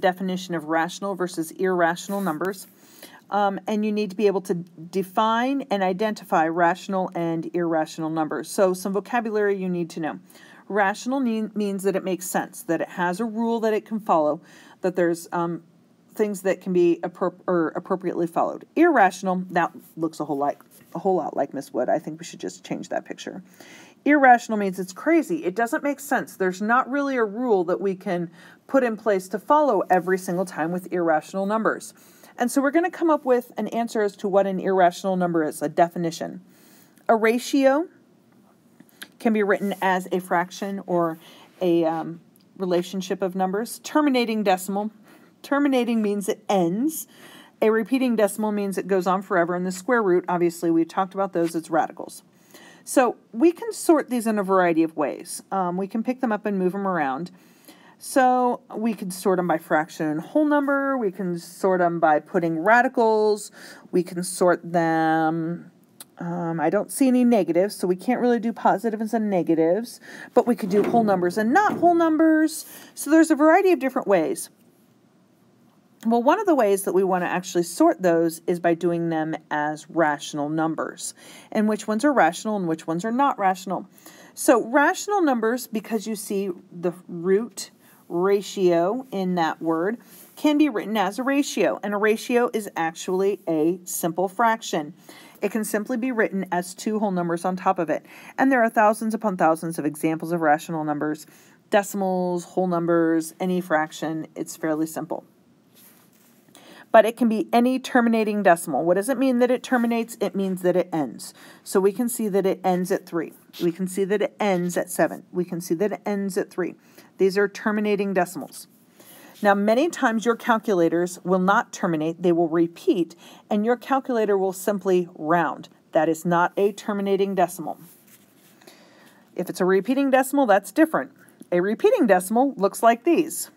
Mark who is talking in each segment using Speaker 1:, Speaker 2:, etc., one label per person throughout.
Speaker 1: definition of rational versus irrational numbers. Um, and you need to be able to define and identify rational and irrational numbers. So, some vocabulary you need to know. Rational means that it makes sense, that it has a rule that it can follow, that there's um, things that can be appro- or appropriately followed. Irrational, that looks a whole lot, a whole lot like Miss Wood. I think we should just change that picture. Irrational means it's crazy. It doesn't make sense. There's not really a rule that we can put in place to follow every single time with irrational numbers. And so we're going to come up with an answer as to what an irrational number is, a definition. A ratio can be written as a fraction or a um, relationship of numbers. Terminating decimal. Terminating means it ends. A repeating decimal means it goes on forever. And the square root, obviously, we've talked about those, it's radicals. So we can sort these in a variety of ways. Um, we can pick them up and move them around. So we can sort them by fraction and whole number. We can sort them by putting radicals. We can sort them. Um, I don't see any negatives, so we can't really do positives and negatives, but we could do whole numbers and not whole numbers. So there's a variety of different ways. Well, one of the ways that we want to actually sort those is by doing them as rational numbers, and which ones are rational and which ones are not rational. So, rational numbers, because you see the root ratio in that word, can be written as a ratio, and a ratio is actually a simple fraction. It can simply be written as two whole numbers on top of it. And there are thousands upon thousands of examples of rational numbers, decimals, whole numbers, any fraction. It's fairly simple but it can be any terminating decimal. What does it mean that it terminates? It means that it ends. So we can see that it ends at 3. We can see that it ends at 7. We can see that it ends at 3. These are terminating decimals. Now, many times your calculators will not terminate, they will repeat, and your calculator will simply round. That is not a terminating decimal. If it's a repeating decimal, that's different. A repeating decimal looks like these.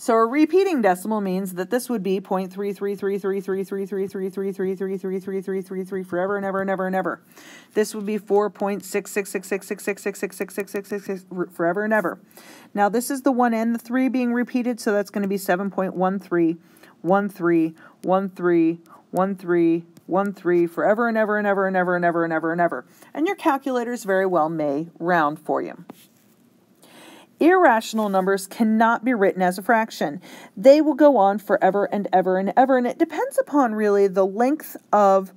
Speaker 1: So a repeating decimal means that this would be 0.33333333333333333 forever and ever and ever and ever. This would be 4.6666666666666 forever and ever. Now this is the 1 and the 3 being repeated, so that's going to be 7.1313131313 forever and ever and ever and ever and ever and ever and ever. And your calculators very well may round for you. Irrational numbers cannot be written as a fraction. They will go on forever and ever and ever, and it depends upon really the length of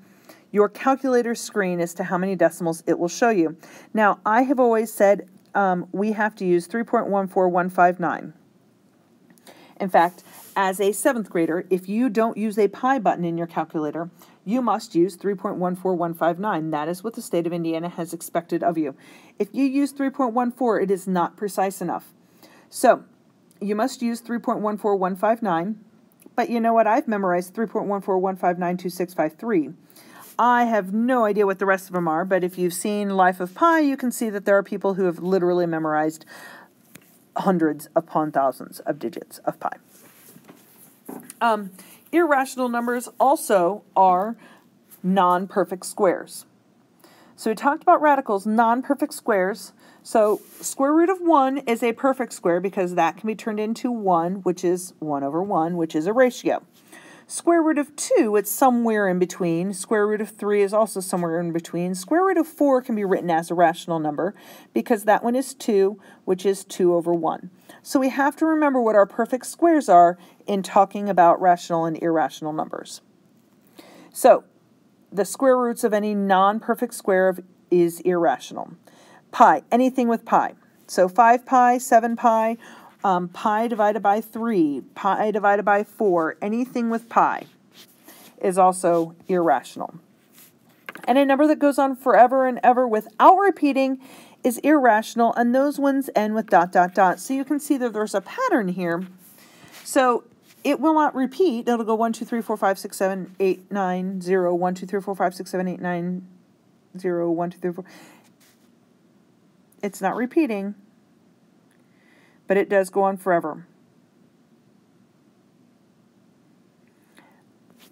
Speaker 1: your calculator screen as to how many decimals it will show you. Now, I have always said um, we have to use 3.14159. In fact, as a seventh grader, if you don't use a pi button in your calculator, you must use 3.14159. That is what the state of Indiana has expected of you. If you use 3.14, it is not precise enough. So you must use 3.14159. But you know what? I've memorized 3.141592653. I have no idea what the rest of them are, but if you've seen Life of Pi, you can see that there are people who have literally memorized hundreds upon thousands of digits of pi. Um, Irrational numbers also are non perfect squares. So we talked about radicals, non perfect squares. So square root of 1 is a perfect square because that can be turned into 1, which is 1 over 1, which is a ratio. Square root of 2, it's somewhere in between. Square root of 3 is also somewhere in between. Square root of 4 can be written as a rational number because that one is 2, which is 2 over 1. So we have to remember what our perfect squares are in talking about rational and irrational numbers. So the square roots of any non-perfect square of, is irrational. Pi, anything with pi. So 5 pi, 7 pi, um, pi divided by 3, pi divided by 4, anything with pi is also irrational. And a number that goes on forever and ever without repeating is irrational, and those ones end with dot, dot, dot. So you can see that there's a pattern here. So it will not repeat. It'll go 1, 2, 3, 4, 5, 6, 7, 8, 9, 0, 1, 2, 3, 4, 5, 6, 7, 8, 9, 0, 1, 2, 3, 4. It's not repeating but it does go on forever.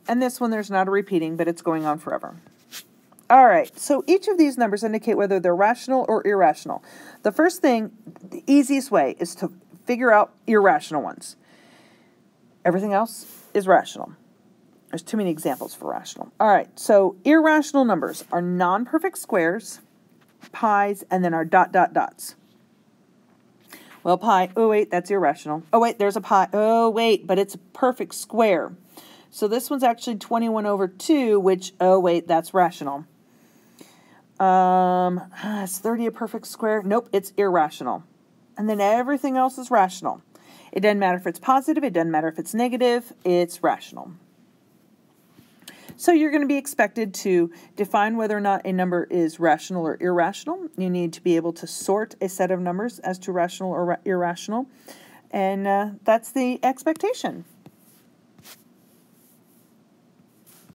Speaker 1: And this one, there's not a repeating, but it's going on forever. All right, so each of these numbers indicate whether they're rational or irrational. The first thing, the easiest way is to figure out irrational ones. Everything else is rational. There's too many examples for rational. All right, so irrational numbers are non-perfect squares, pies, and then our dot, dot, dots. Well, pi, oh wait, that's irrational. Oh wait, there's a pi. Oh wait, but it's a perfect square. So this one's actually 21 over 2, which, oh wait, that's rational. Um, is 30 a perfect square? Nope, it's irrational. And then everything else is rational. It doesn't matter if it's positive, it doesn't matter if it's negative, it's rational. So you're going to be expected to define whether or not a number is rational or irrational. You need to be able to sort a set of numbers as to rational or irrational. And uh, that's the expectation.